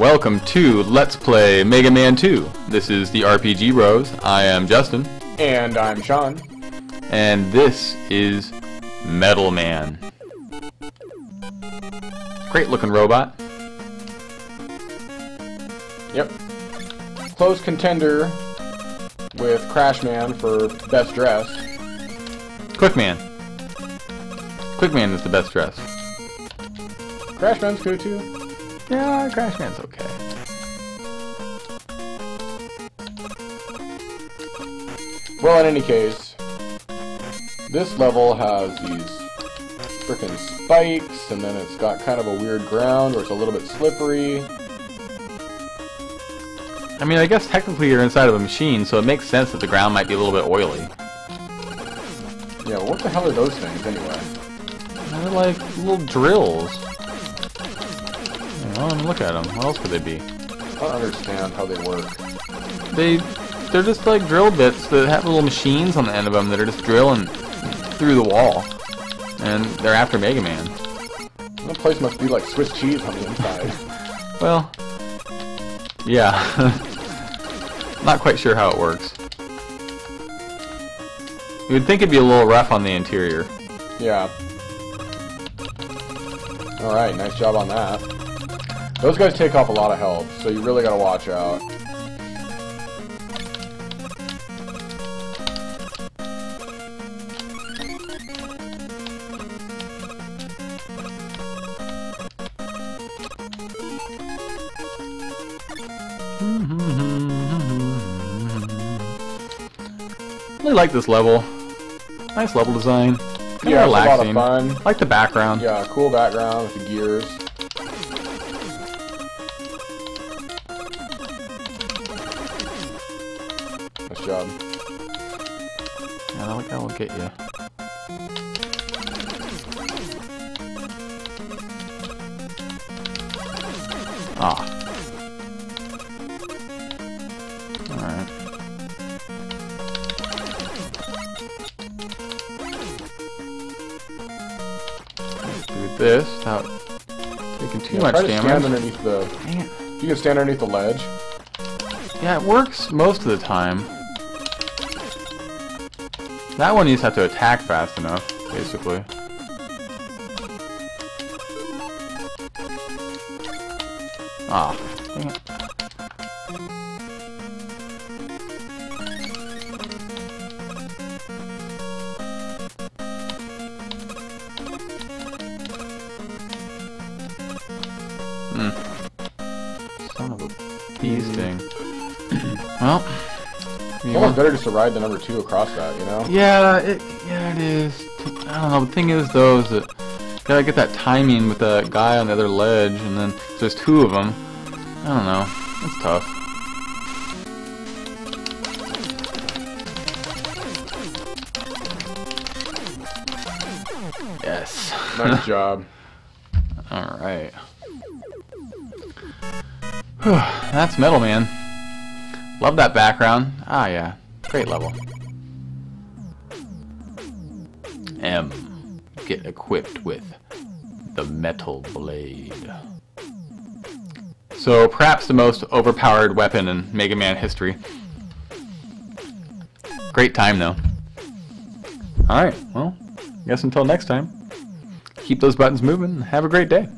Welcome to Let's Play Mega Man 2. This is the RPG Bros. I am Justin. And I'm Sean. And this is Metal Man. Great looking robot. Yep. Close contender with Crash Man for best dress. Quick Man. Quick Man is the best dress. Crash Man's good too. Yeah, Crashman's okay. Well, in any case, this level has these freaking spikes, and then it's got kind of a weird ground where it's a little bit slippery. I mean, I guess technically you're inside of a machine, so it makes sense that the ground might be a little bit oily. Yeah, what the hell are those things anyway? They're like little drills. Oh, look at them. What else could they be? I don't understand how they work. They, they're just like drill bits that have little machines on the end of them that are just drilling through the wall. And they're after Mega Man. The place must be like Swiss cheese on the inside. Well, yeah. Not quite sure how it works. You would think it'd be a little rough on the interior. yeah. Alright, nice job on that. Those guys take off a lot of health, so you really gotta watch out. really like this level. Nice level design. Kinda Yeah, it's a lot of relaxing. fun. like the background. Yeah, cool background with the gears. Job. Yeah, that, that will get you. Ah. Alright. Let's do this without taking too Yeah, much to stand underneath the. Dang it. You can stand underneath the ledge. Yeah, it works most of the time. That one you just have to attack fast enough, basically. Ah, dang it. Hmm. Son of a well, you Almost want- better just to ride the number two across that, you know? yeah, it, yeah, it is. I don't know. The thing is, though, is that you gotta get that timing with that guy on the other ledge, and then there's two of them. I don't know. It's tough. Yes. Nice job. All right. That's Metal Man. Love that background. Ah, yeah. Great level. M. Get equipped with the Metal Blade. So, perhaps the most overpowered weapon in Mega Man history. Great time, though. Alright, well, guess until next time, keep those buttons moving. Have a great day.